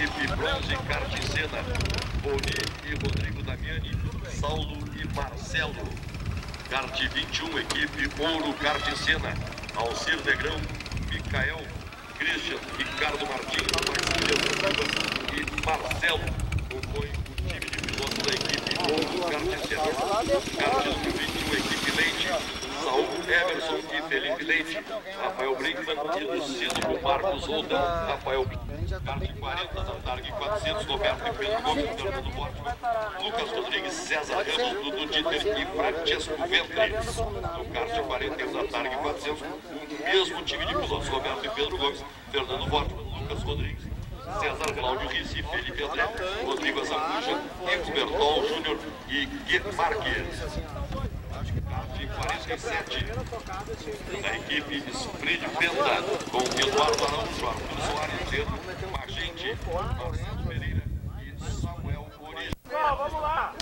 Equipe bronze kart em cena, Boni e Rodrigo Damiani, Saulo e Marcelo. Kart 21, equipe ouro kart em cena, Alcir Negrão, Micael, Christian, Ricardo Martins, Maximiliano e Marcelo. Compõe o time de pilotos da equipe ouro kart em cena. Kart número 21, equipe Leite, Saúl Everson e Felipe Leite, Rafael Brinkman e Luciano Marcos Roldão, Rafael Kart 40, Zantarg 400, Roberto e Pedro Gomes, Fernando Bortman, Lucas Rodrigues, César Ramos, Dudu Dieter e Francesco Ventre. No Kart 40 e Zantarg 400, o mesmo time de pilotos, Roberto e Pedro Gomes, Fernando Bortman, Lucas Rodrigues, César Cláudio Ricci, Felipe André, Rodrigo Azambuja, Ex Bertol Júnior e Gui Marques. 47 da equipe Sprint Penta com Eduardo Araújo, Arthur Soares, Pedro Magente, Marcelo Pereira e Samuel Origi. Vamos lá!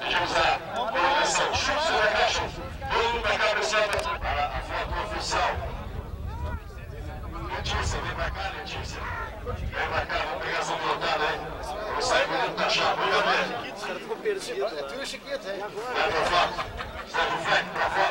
Pedimos a colocação chute sobre a caixa, gol da cabeçada para a. Letícia, vem pra cá, Letícia. Vem pra cá, vamos pegar essa. Vamos sair bonito da Gabriel? Os caras ficam perdidos. É tudo chiquito, hein? Vai pra foto. Sérgio Frank, pra foto,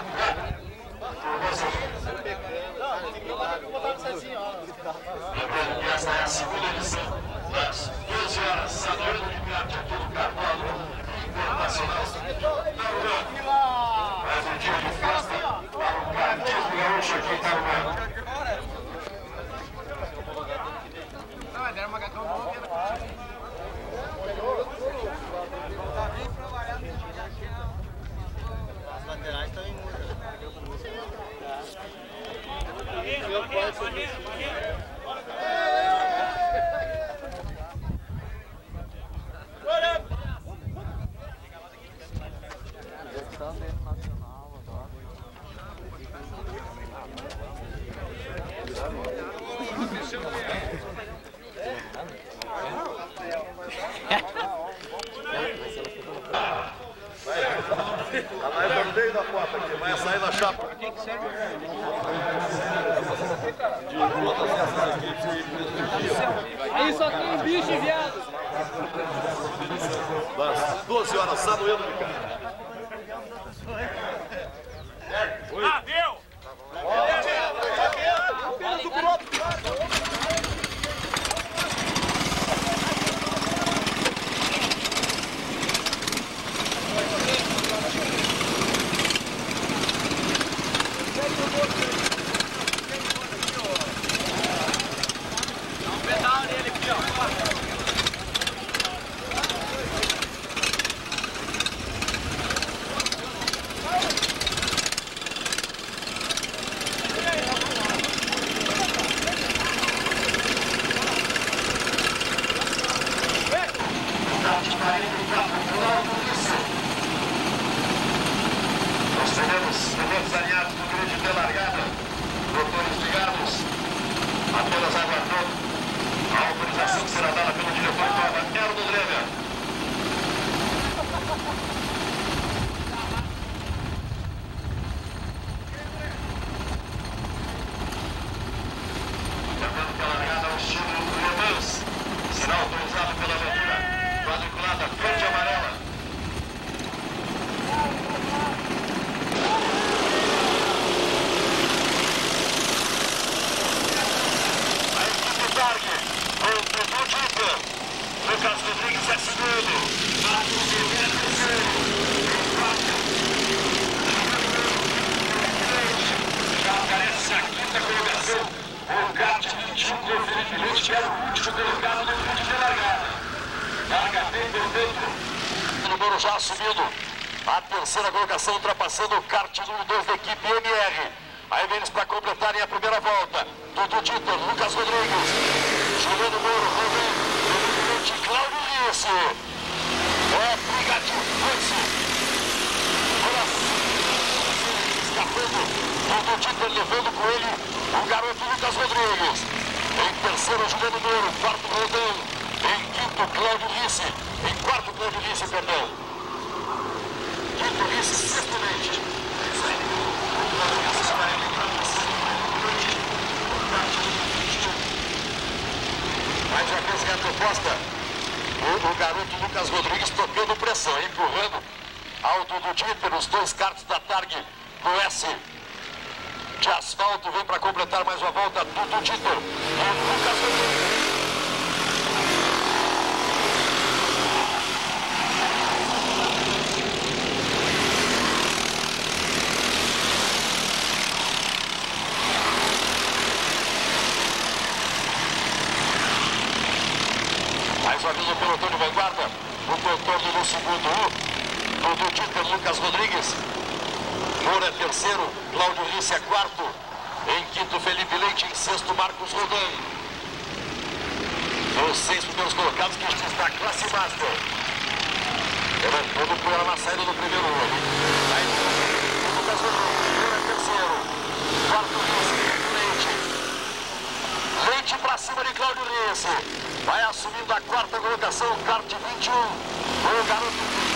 colocação, 13. Vai assumindo a quarta colocação, kart 21. O garoto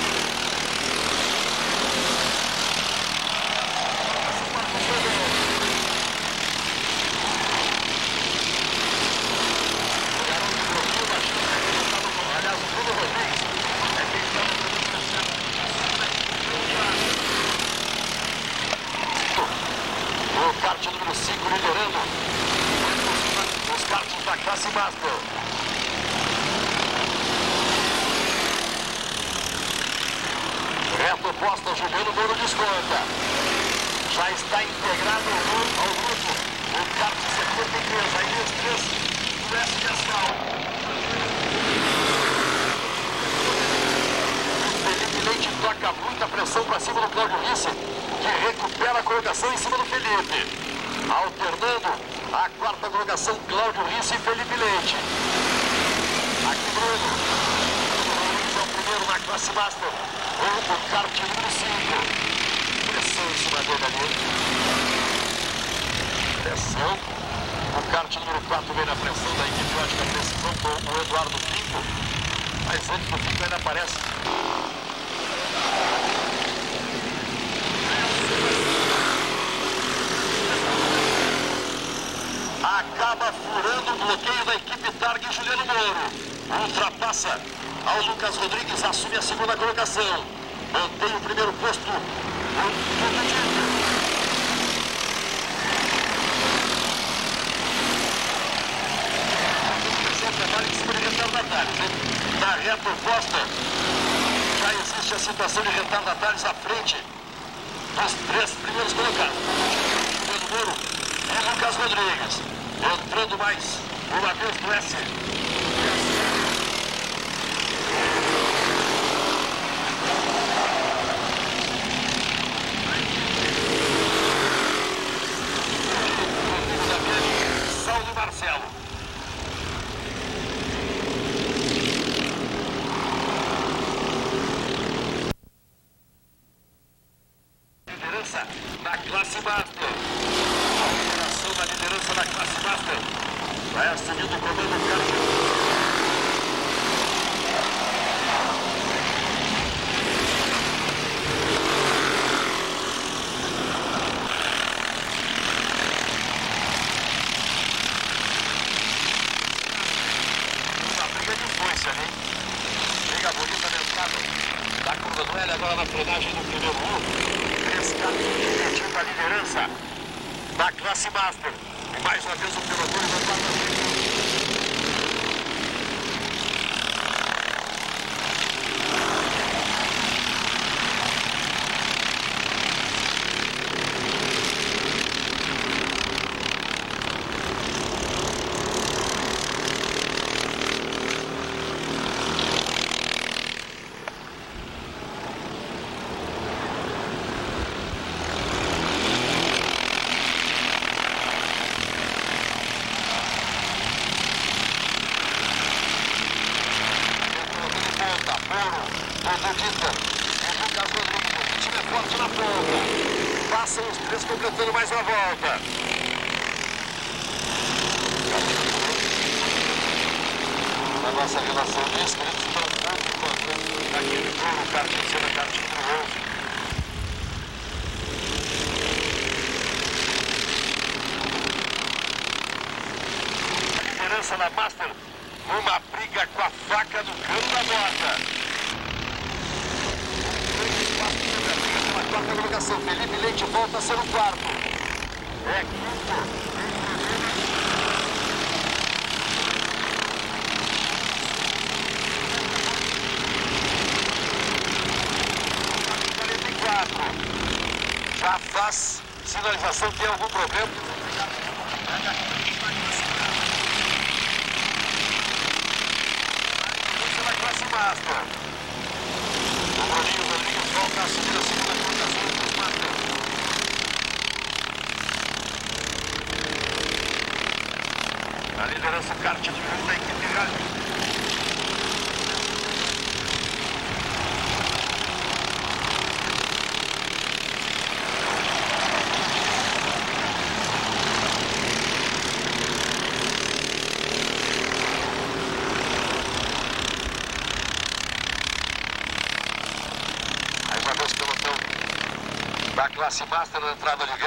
si bastano entrambe le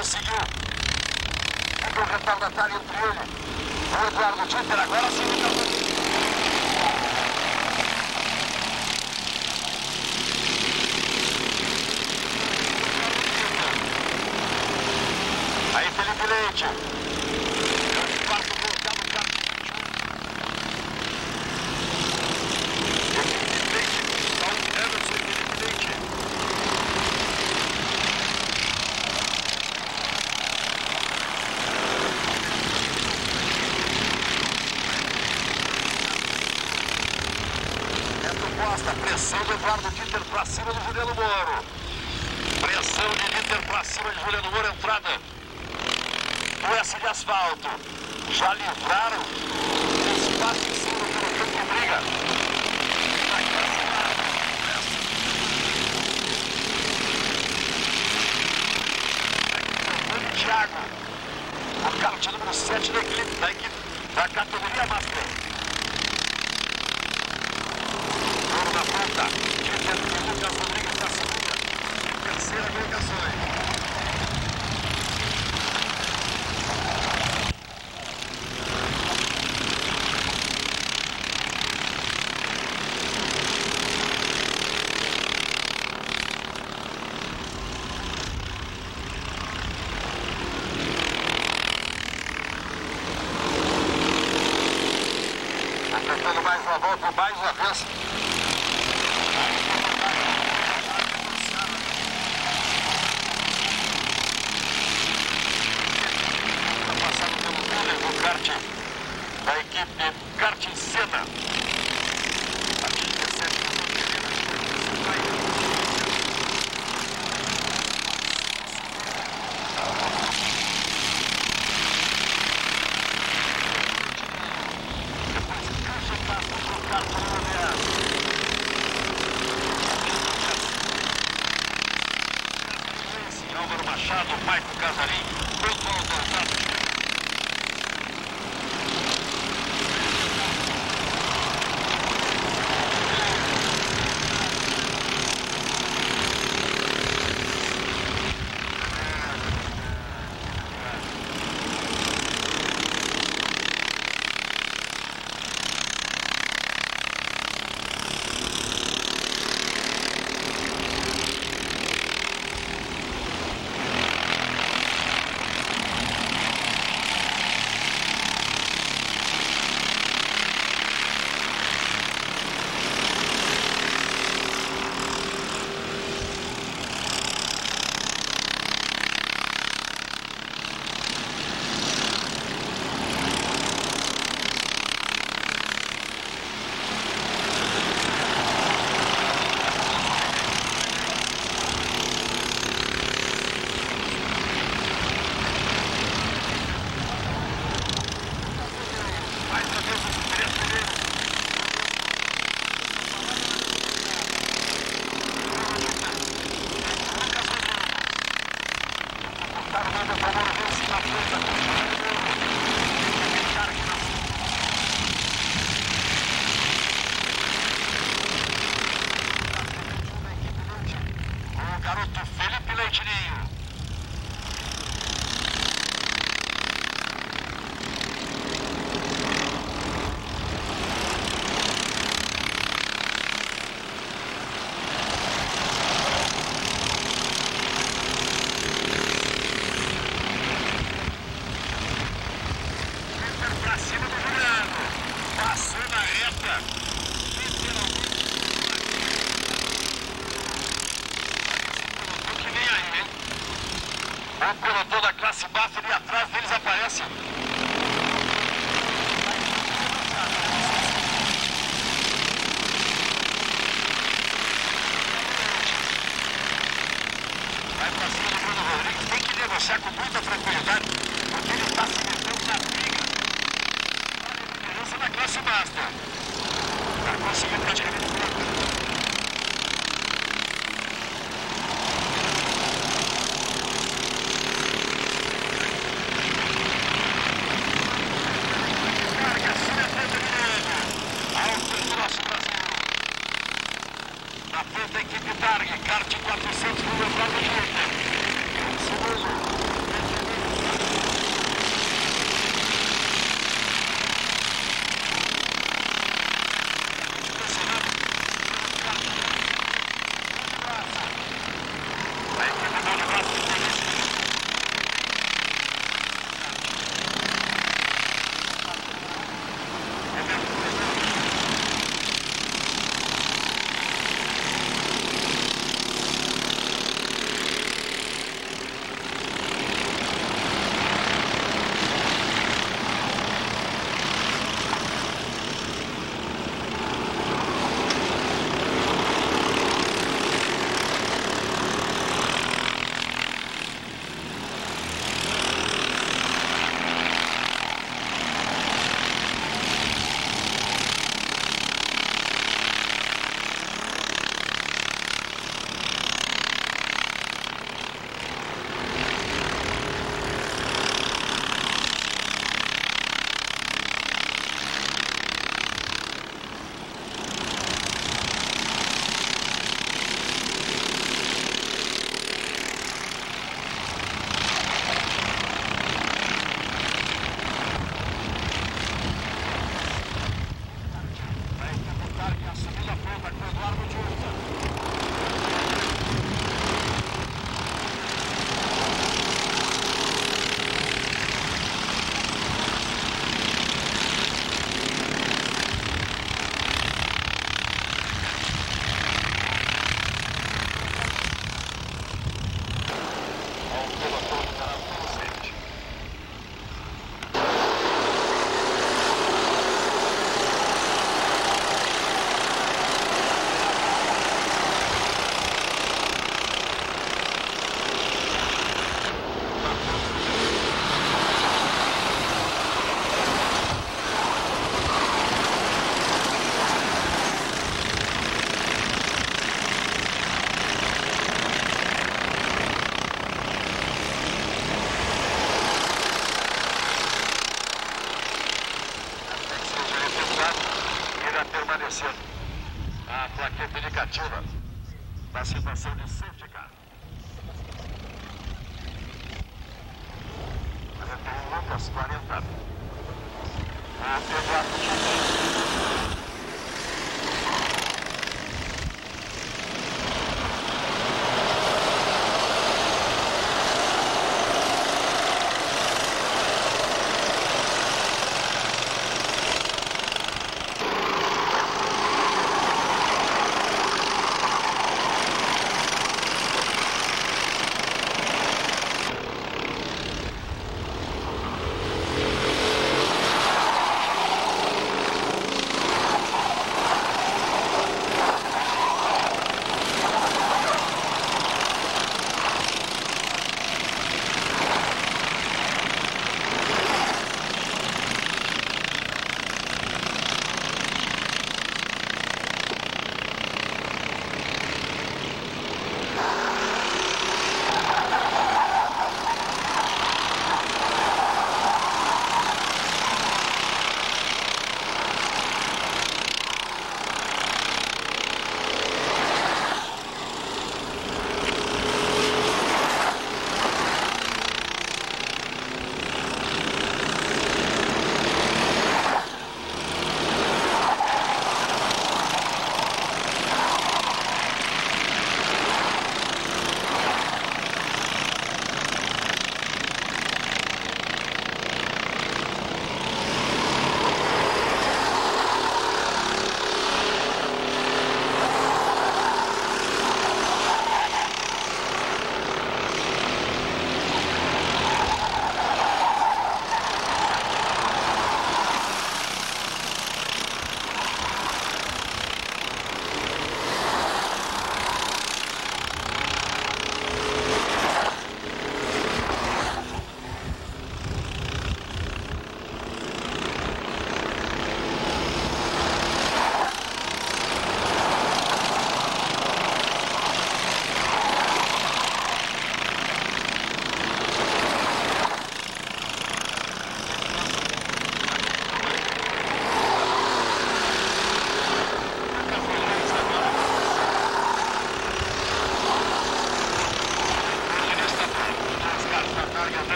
CSU. è il rettangolare in trione. Ora guardo, gente, la guerra si è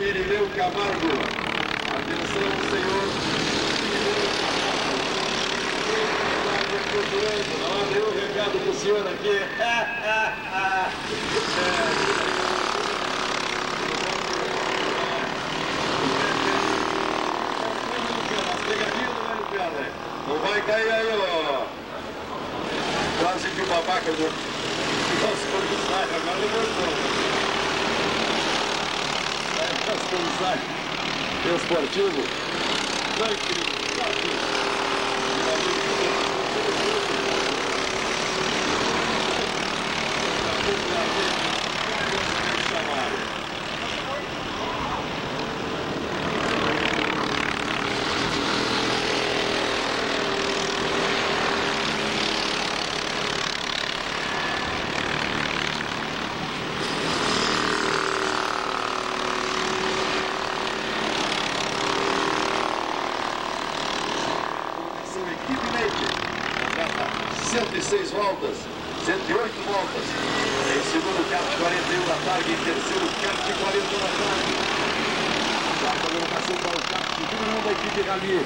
Irineu Camargo. Atenção, senhor Irineu Camargo. Não deu um recado pro senhor aqui. 106 voltas, 108 voltas. Em segundo, kart 41 da tarde. Em terceiro, kart 40 da tarde. Quarta colocação para o kart número 1 da equipe Rally. Em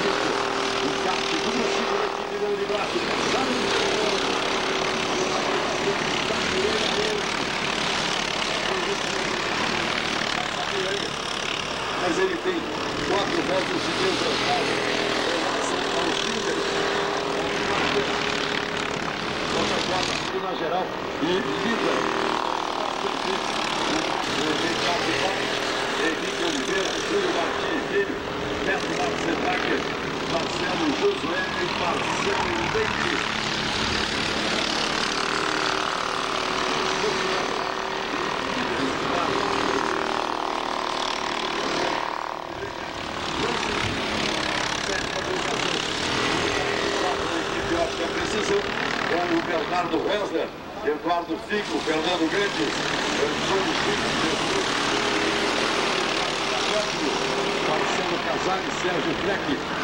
quinto, o kart número 5 da equipe Mão de Braço. Passaram mas ele tem quatro voltas de desvantagem em relação aos líderes. Volta na geral e líder. O Ricardo Henrique Oliveira, Júlio Martins Filho, Neto Marcelac, Marcelo Josué e Marcelo Leite. é preciso é o Bernardo Wesler, Eduardo Fico, Fernando Grandes, Antônio Chico, Jesus, Marcelo Casale, Sérgio Fleck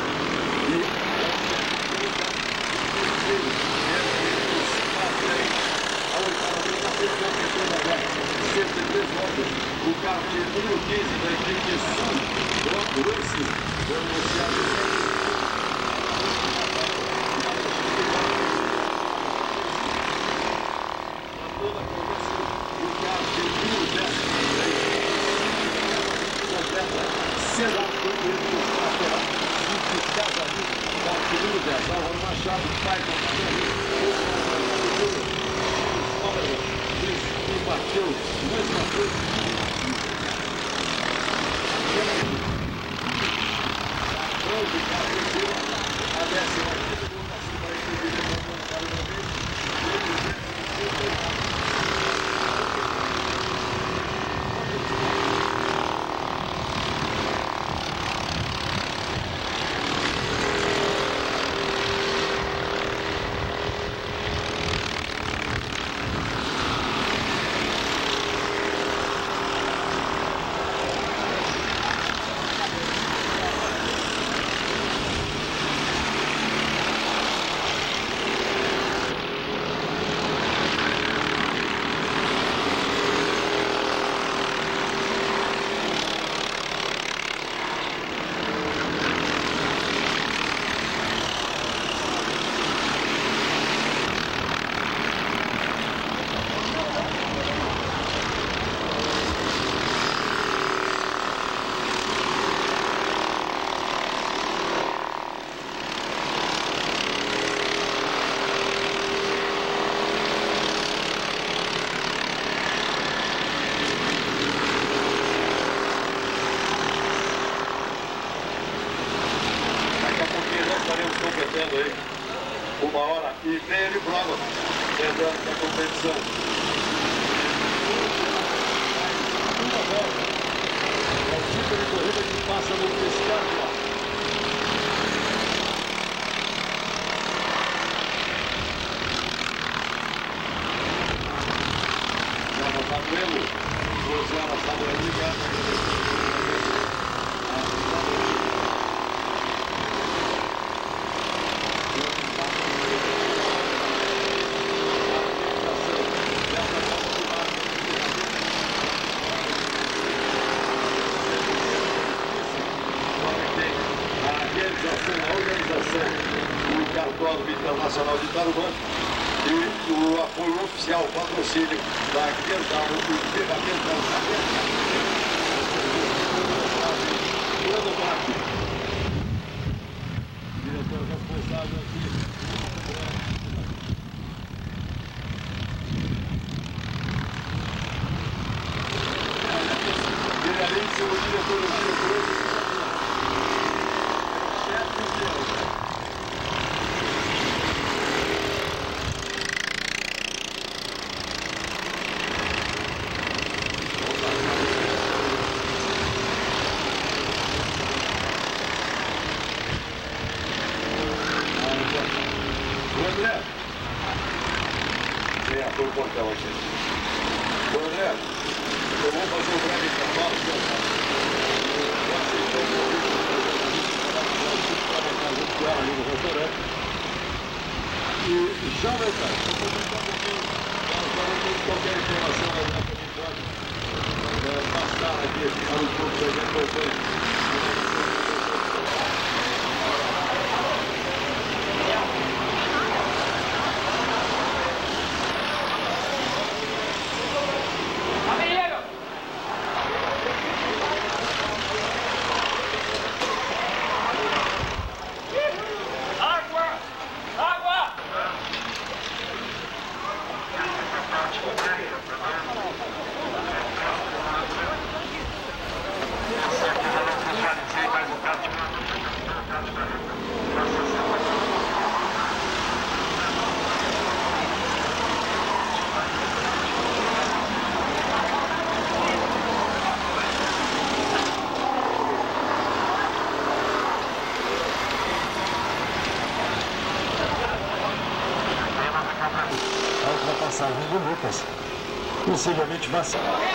Possivelmente vacina.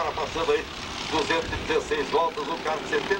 agora passando aí 216 voltas, o carro de 70.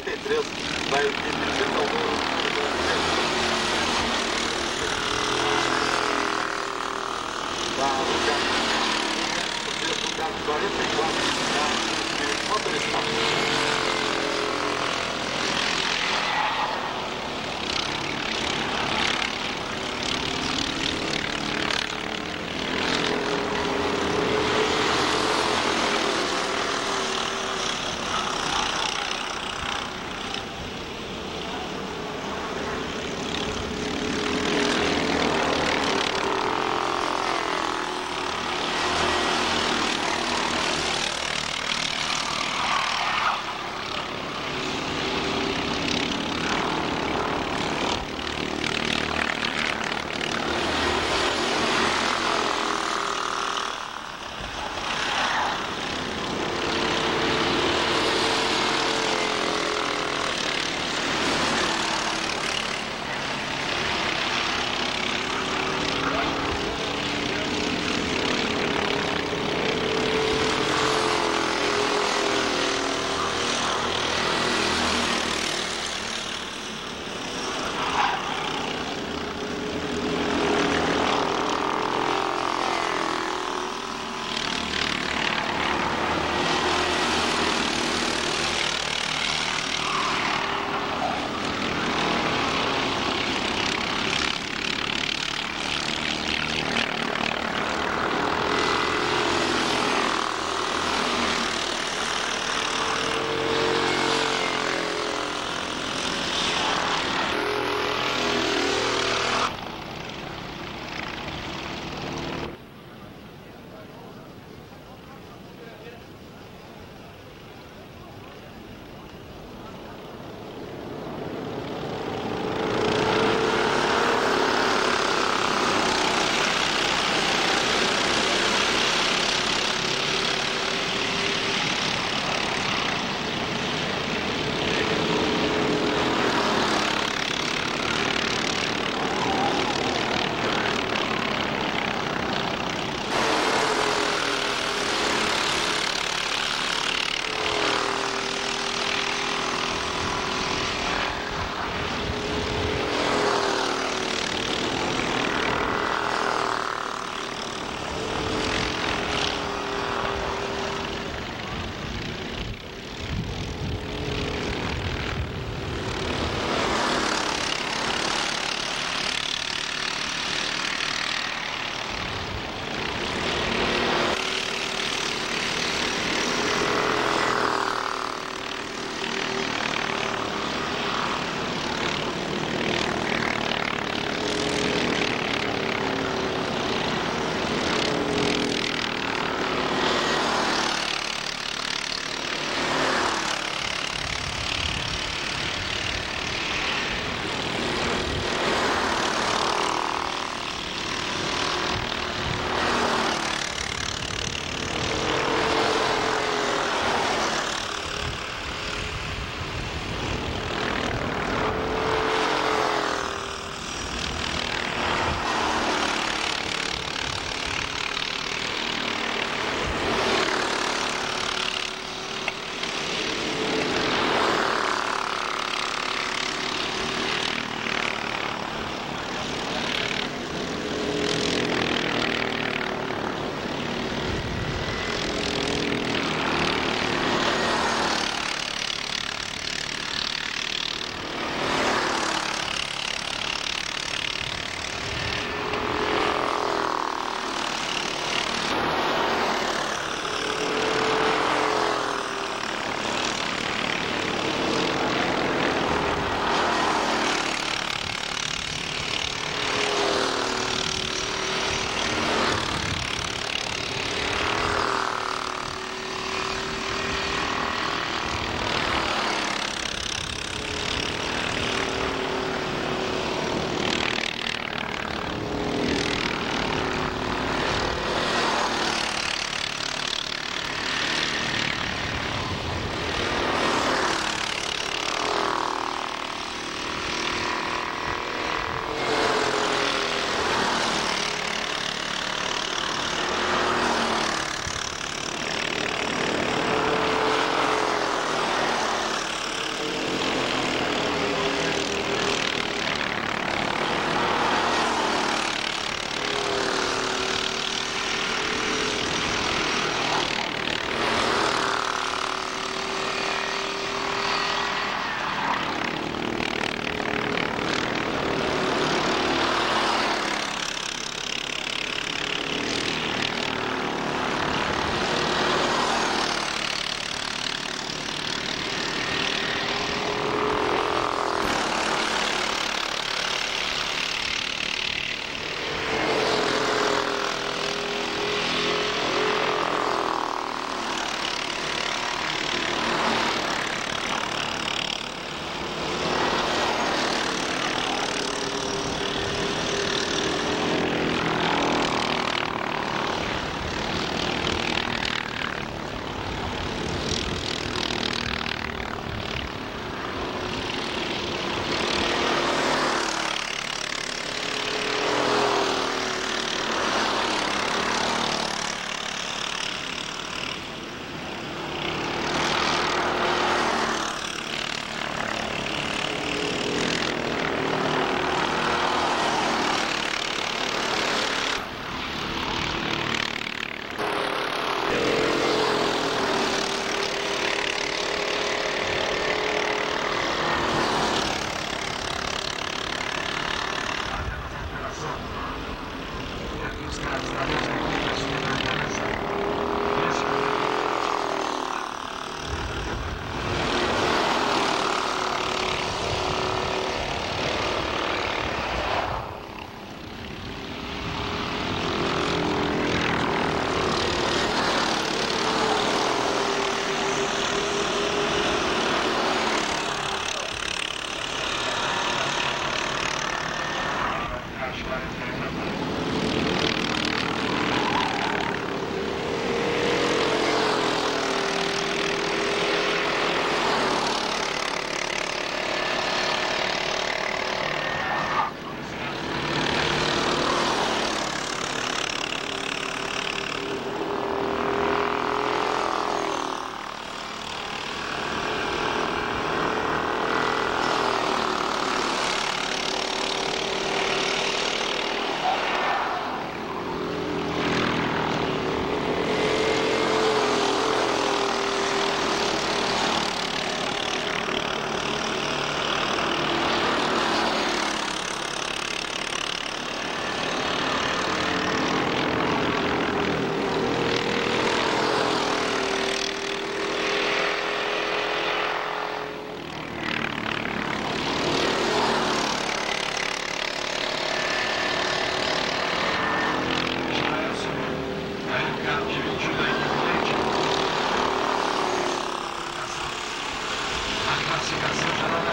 Classificação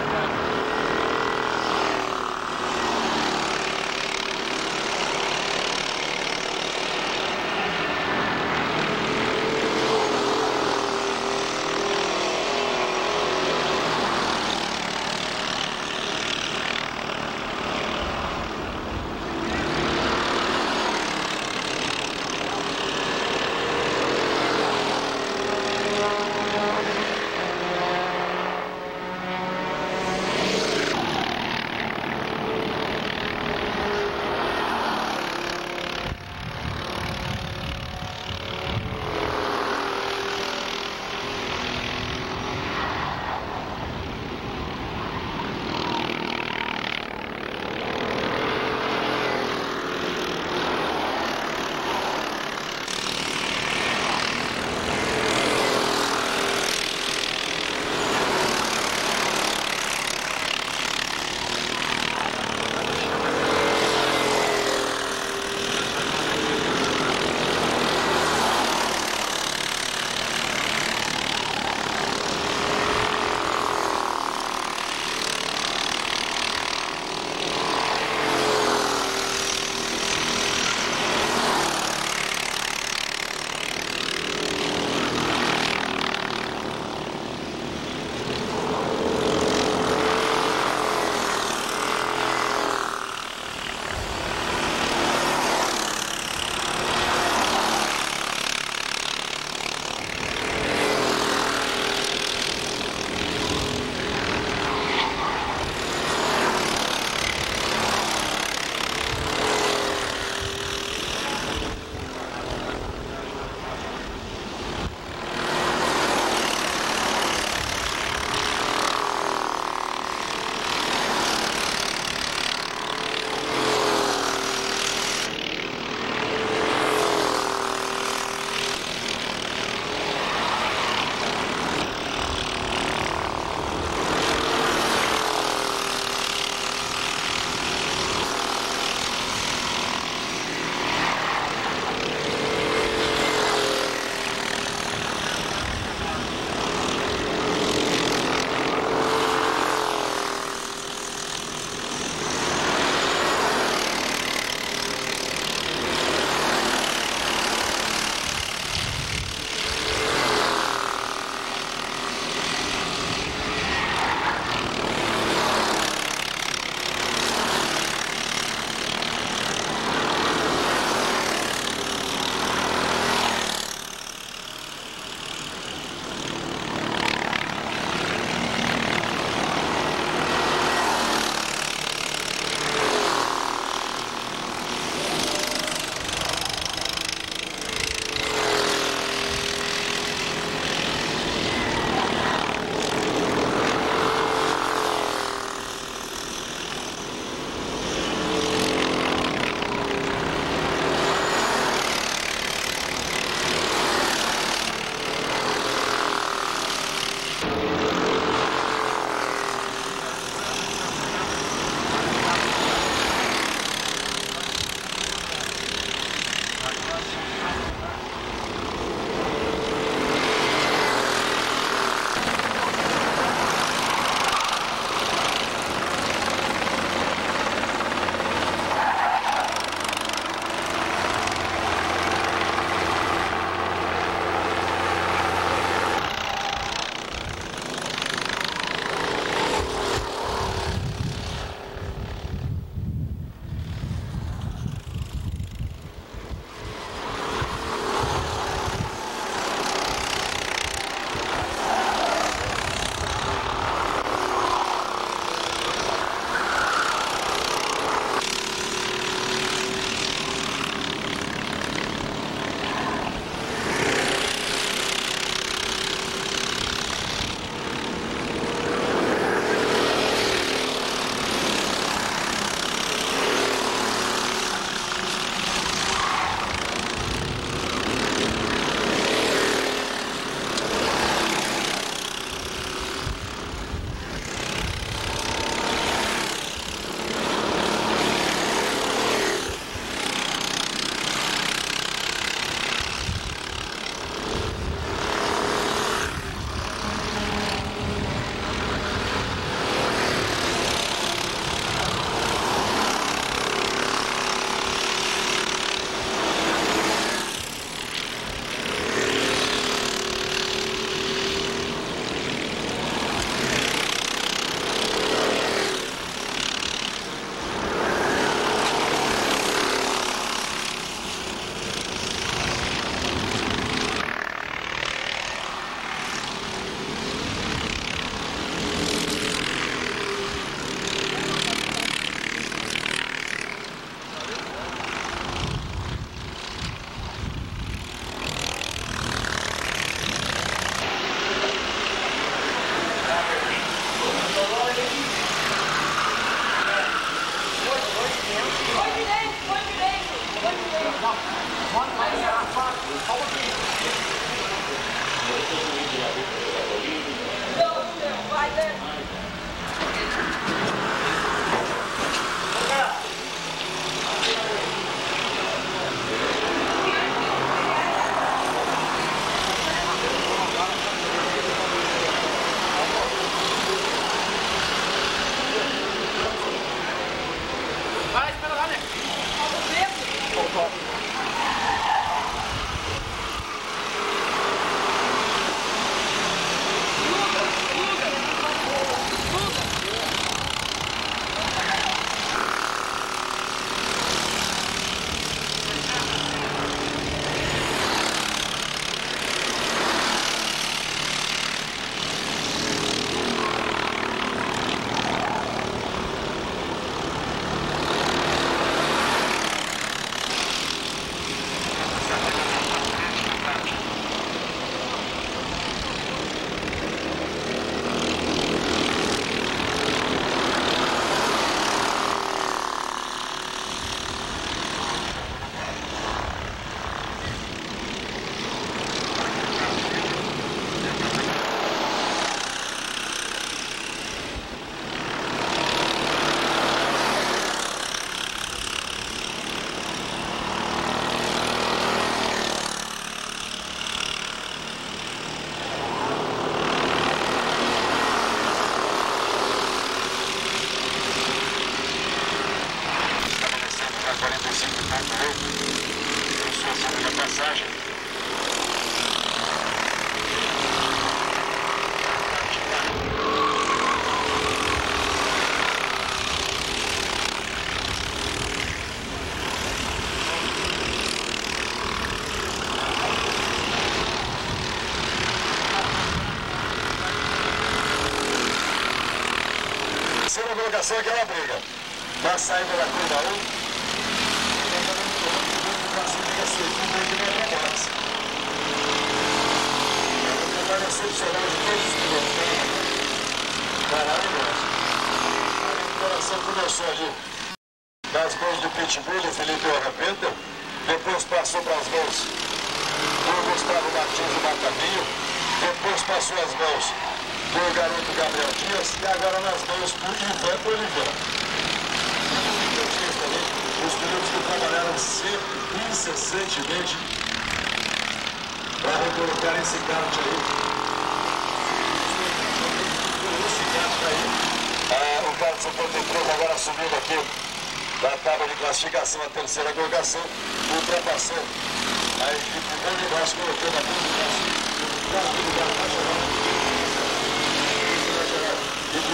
colocação aquela briga. Na saída da curva 1, o classifica segundo aqui na boxe. É um trabalho excepcional de todos os pilotos. Maravilhoso. A recuperação começou ali nas mãos do Pitbull, do Felipe Orrapenta, depois passou para as mãos do Gustavo Martins do Matabinho, depois passou as mãos do garoto Gabriel Dias e agora nas mãos do Ivan Oliveira. Os pilotos que trabalharam sempre, incessantemente, para recolocar esse kart aí. Esse kart aí. Ah, o kart 73 agora subindo aqui da tábua de classificação, a terceira colocação, ultrapassou a equipe do Univas, colocando a ponta do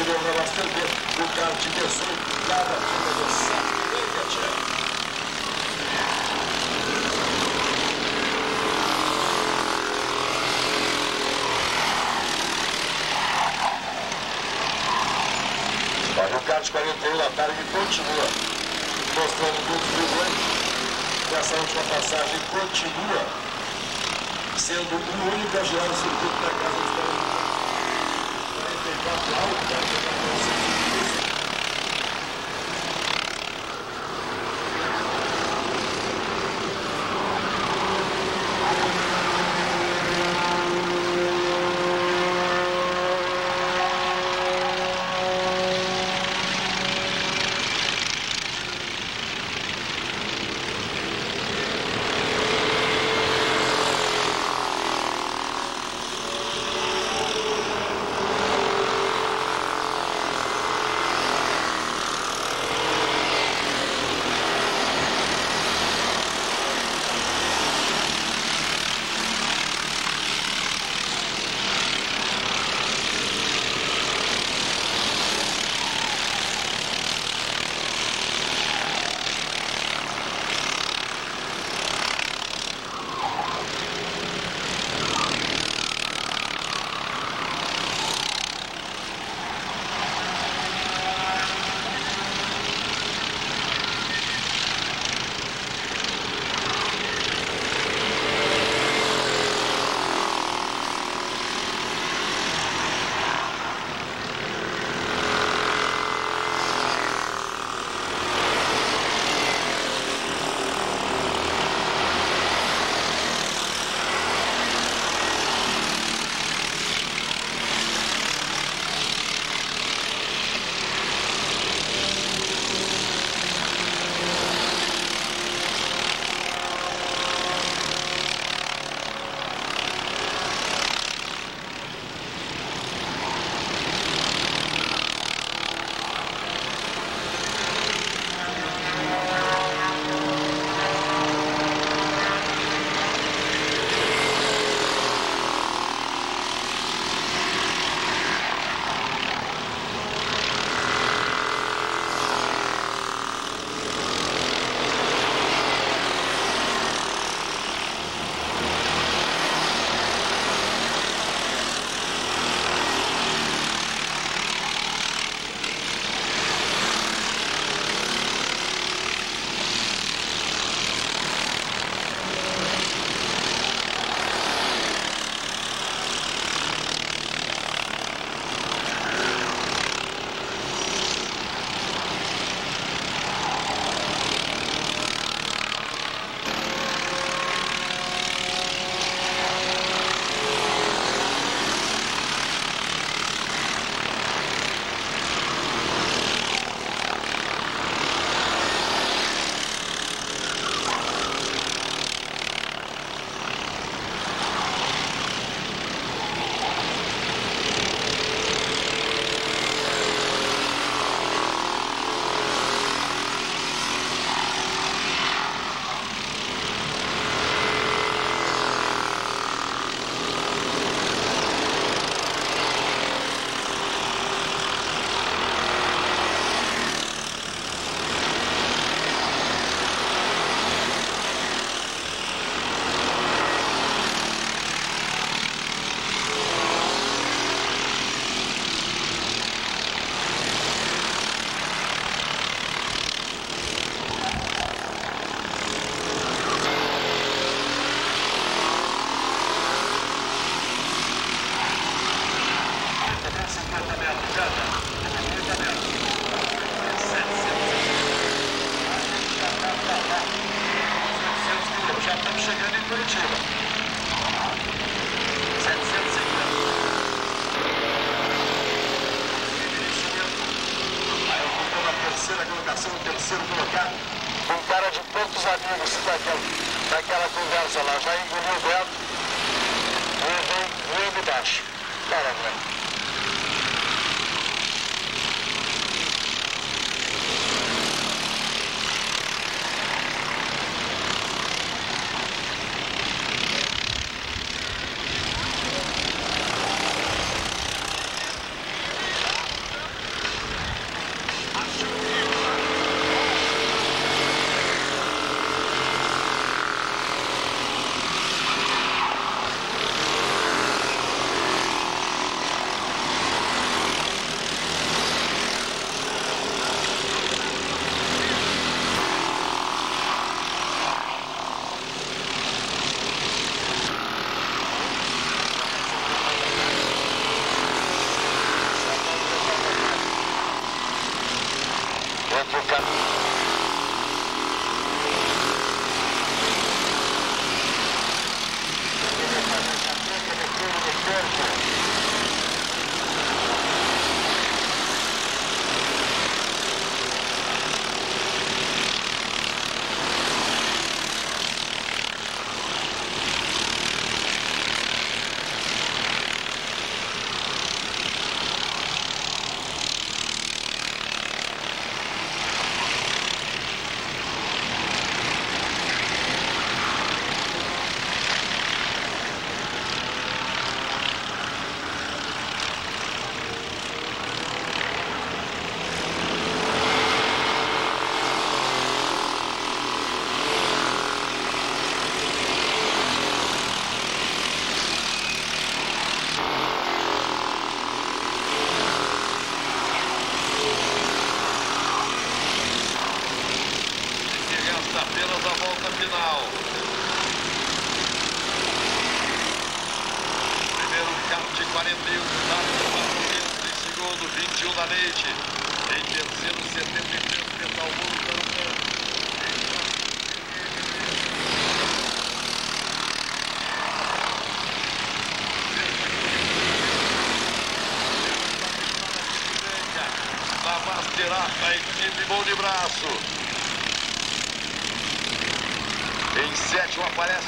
quarto lugar nacional. E primeiro na bastante o kart de 18, lá da turma do Sapinha. Olha, o kart 41 da tarde continua mostrando muito brilhante. Essa última passagem continua sendo o único a girar o circuito da casa dos 44 alto, vai chegar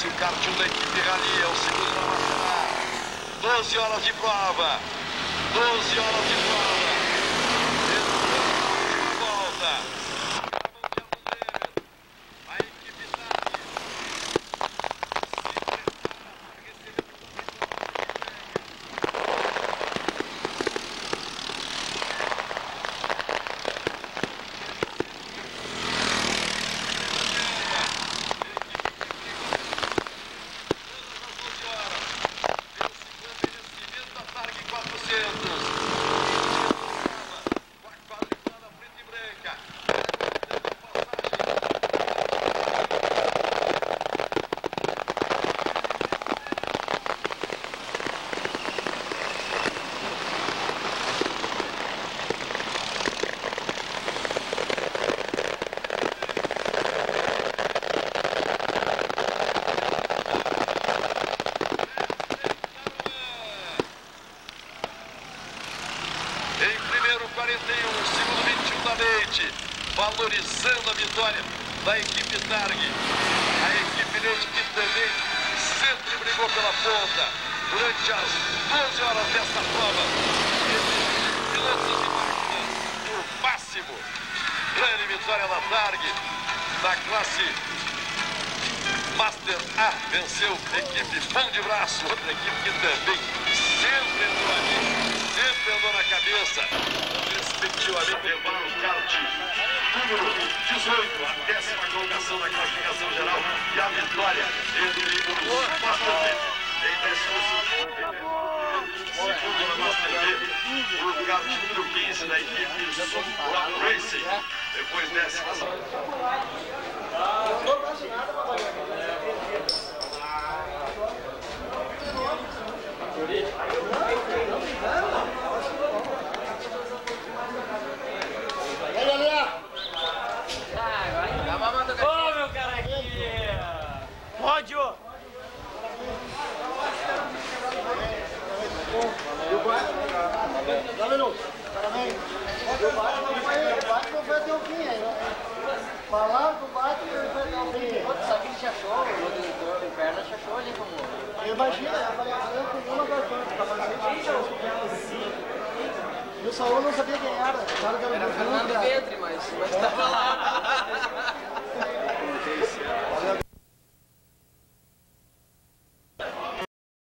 o kart 1 da equipe Rally, é o segundo na Massará. 12 horas de prova. 12 horas de prova.